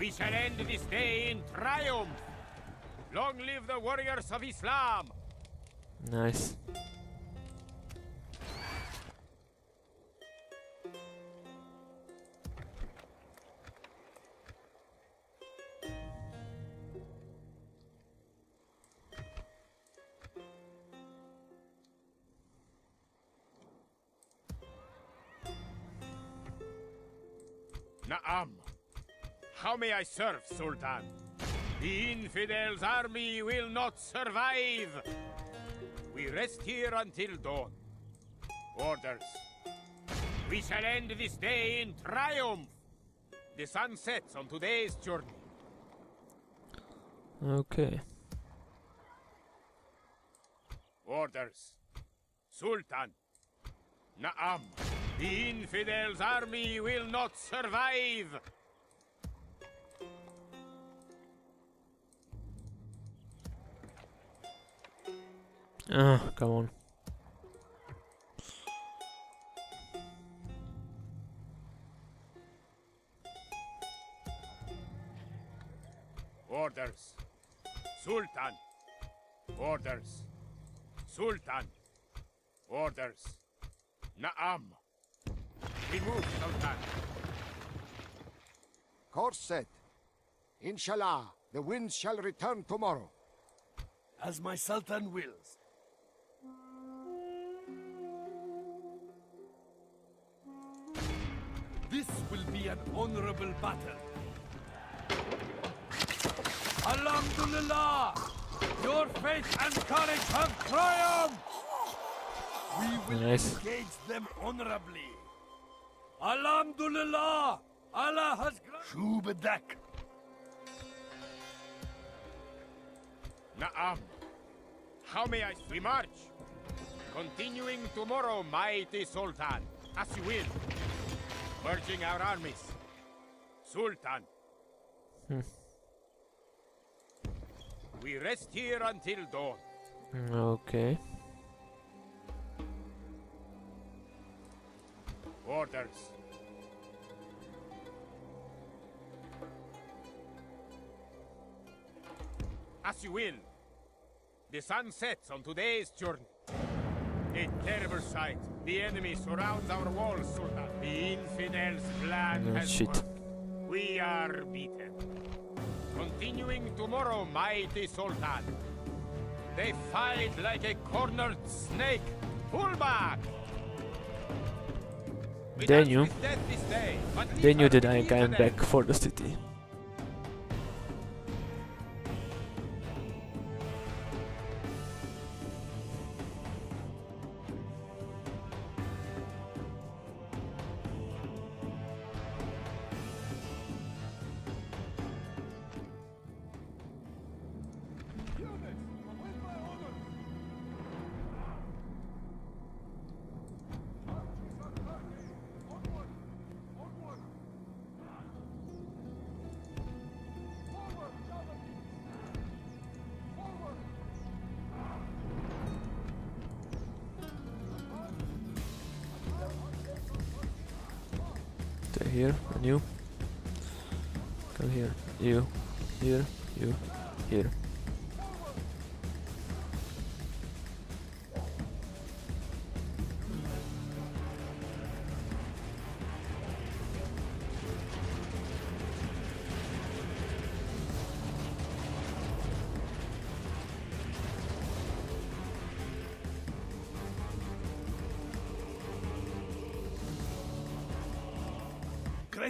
We shall end this day in triumph. Long live the warriors of Islam. Nice. Naam. How may I serve, Sultan? The infidels' army will not survive. We rest here until dawn. Orders. We shall end this day in triumph. The sun sets on today's journey. Okay. Orders. Sultan. Naam. The infidels' army will not survive. Ah, come on. Orders. Sultan. Orders. Sultan. Orders. Naam. Remove Sultan. Course set. Inshallah, the winds shall return tomorrow. As my Sultan wills. This will be an honorable battle. Alhamdulillah! Your faith and courage have triumphed! We will Nice. engage them honorably. Alhamdulillah! Allah has granted... Shubadak! Naam. How may I... We march. Continuing tomorrow, mighty Sultan. As you will. Merging our armies. Sultan. Hmm. We rest here until dawn. Okay. Orders. As you will. The sun sets on today's journey. A terrible sight. The enemy surrounds our walls, Sultan. The infidels' plan Oh, has shit. worked. We are beaten. Continuing tomorrow, mighty Sultan. They fight like a cornered snake. Pull back! They knew. with death this day, but They knew that I came back for the city. Here, and you. Come here. You. Here. You. Here.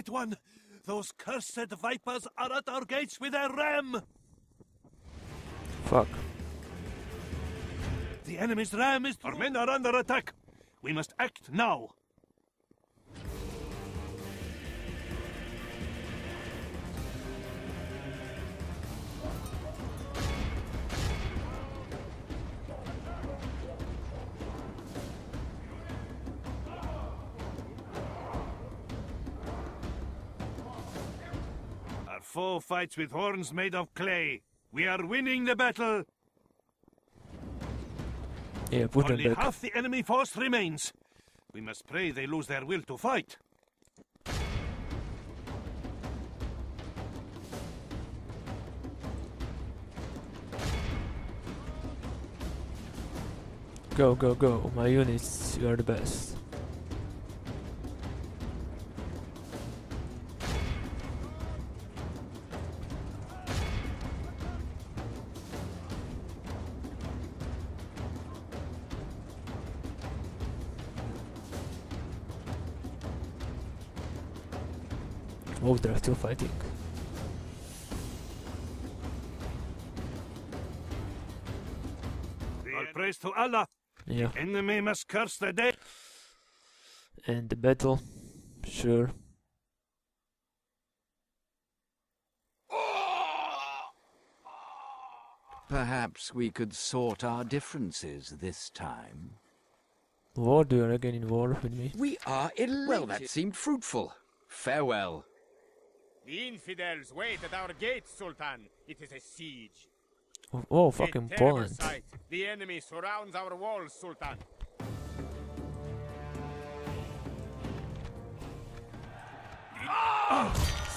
Great one! Those cursed vipers are at our gates with their ram! Fuck. The enemy's ram is... Our men are under attack! We must act now! foe fights with horns made of clay. We are winning the battle. Yeah, Only half the enemy force remains. We must pray they lose their will to fight. Go, go, go. My units, you are the best. Oh, they're still fighting. All praise to Allah. Yeah. Enemy must curse the day. And the battle, sure. Perhaps we could sort our differences this time. War, do you again in war with me? We are elated. Well, that seemed fruitful. Farewell. The infidels wait at our gates, Sultan. It is a siege. Oh, oh fucking terrible Poland. sight. The enemy surrounds our walls, Sultan.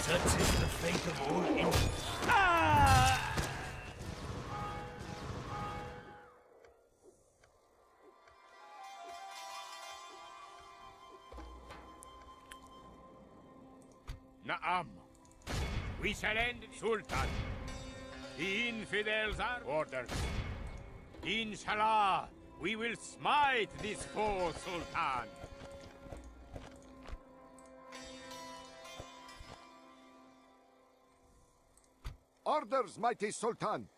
Such is the fate of all in. Ah! Naam. We shall end Sultan. The infidels are orders. Inshallah, we will smite this foe, Sultan. Orders, mighty Sultan.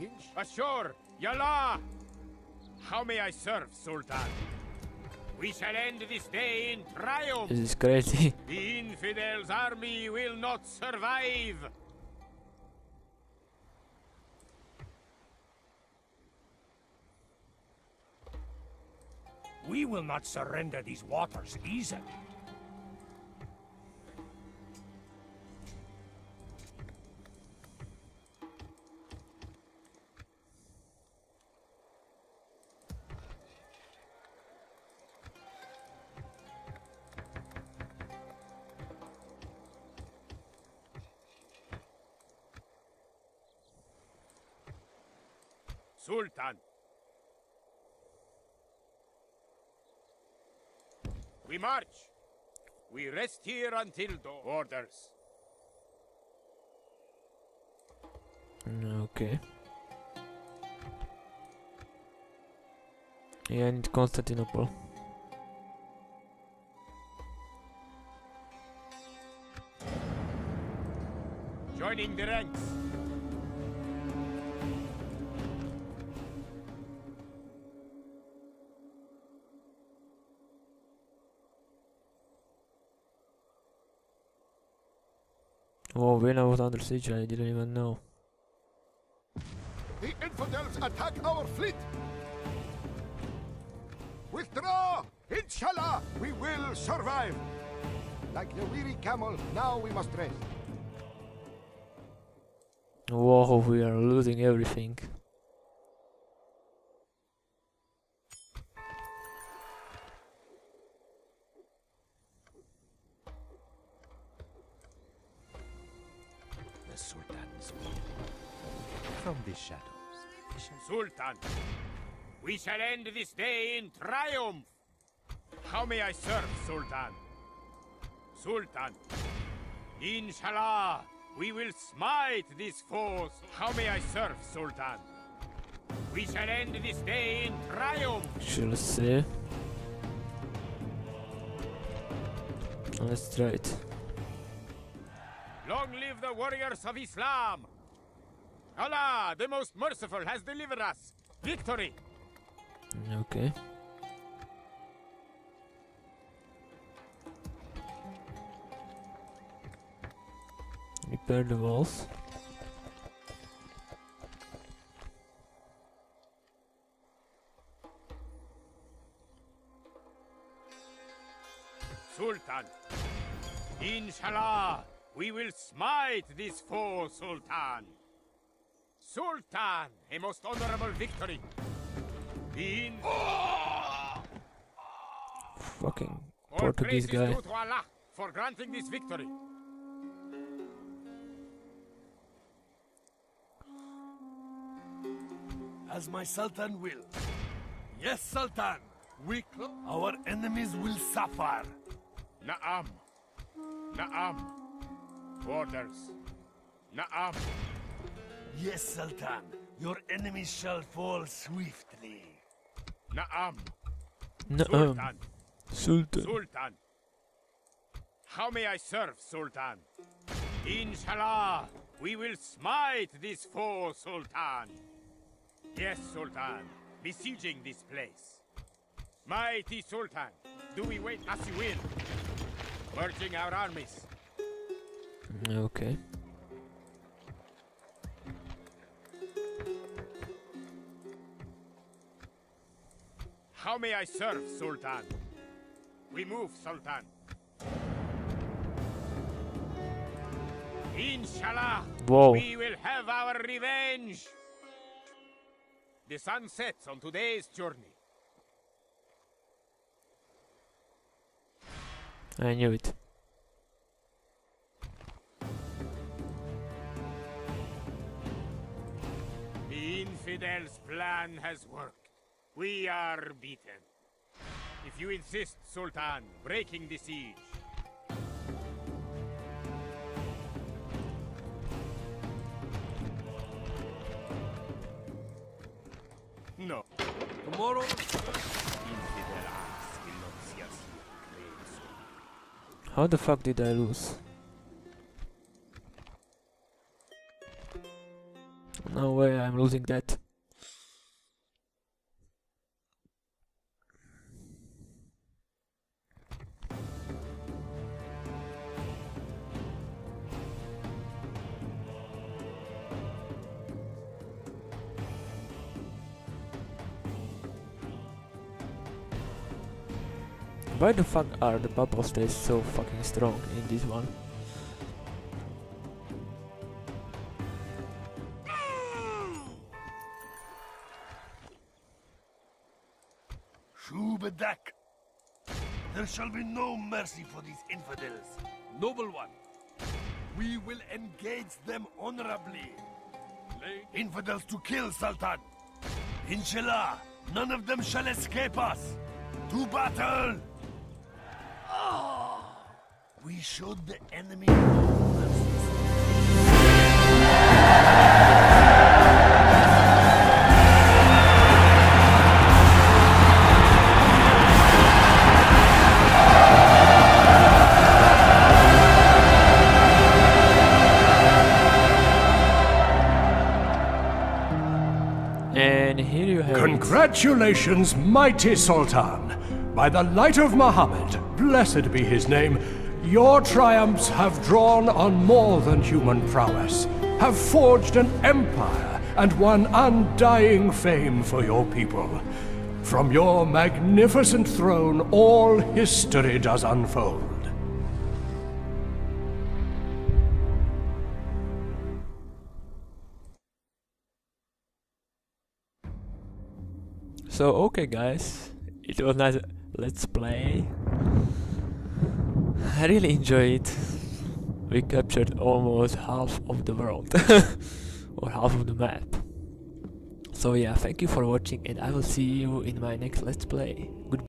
Inch Ashur, Yallah! How may I serve, Sultan? We shall end this day in triumph. This is crazy. The infidels' army will not survive. We will not surrender these waters easily. Sultan. We march. We rest here until dawn. Orders. Okay. Yeah, I need Constantinople. Joining the ranks. Oh, when I was under siege, I didn't even know. The infidels attack our fleet! Withdraw! Inshallah, we will survive! Like the weary camel, now we must rest. Whoa, we are losing everything. From the shadows. Sultan. We shall end this day in triumph. How may I serve, Sultan? Sultan. Inshallah, we will smite this foe. How may I serve, Sultan? We shall end this day in triumph. Shall see. Let's try it. Long live the warriors of Islam! Allah, the most merciful, has delivered us. Victory! Okay. Repair the walls. Sultan. Inshallah, we will smite this foe, Sultan. Sultan, a most honorable victory. In oh! Fucking Portuguese praise guy. to Allah for granting this victory. As my Sultan will. Yes, Sultan. We Our enemies will suffer. Naam. Naam. Orders. Naam. Yes, Sultan. Your enemies shall fall swiftly. Naam. No, um, Sultan. Sultan. Sultan. How may I serve, Sultan? Inshallah, we will smite this foe, Sultan. Yes, Sultan. Besieging this place. Mighty Sultan, do we wait as you will? Merging our armies. Okay. How may I serve, Sultan? We move, Sultan. Inshallah, Whoa. we will have our revenge. The sun sets on today's journey. I knew it. The infidels' plan has worked. We are beaten. If you insist, Sultan, breaking the siege. No. Tomorrow, Infidel will not see us here, great Sultan. How the fuck did I lose? No way I'm losing that. Why the fuck are the bubble stays so fucking strong in this one? Shall be no mercy for these infidels. Noble one, we will engage them honorably. Infidels to kill, Sultan. Inshallah, none of them shall escape us. To battle! Ah, we showed the enemy And here you it. Congratulations, mighty Sultan! By the light of Muhammad, blessed be his name, your triumphs have drawn on more than human prowess, have forged an empire, and won undying fame for your people. From your magnificent throne, all history does unfold. So okay guys, it was nice let's play. I really enjoyed it. We captured almost half of the world or half of the map. So yeah, thank you for watching and I will see you in my next let's play. Goodbye.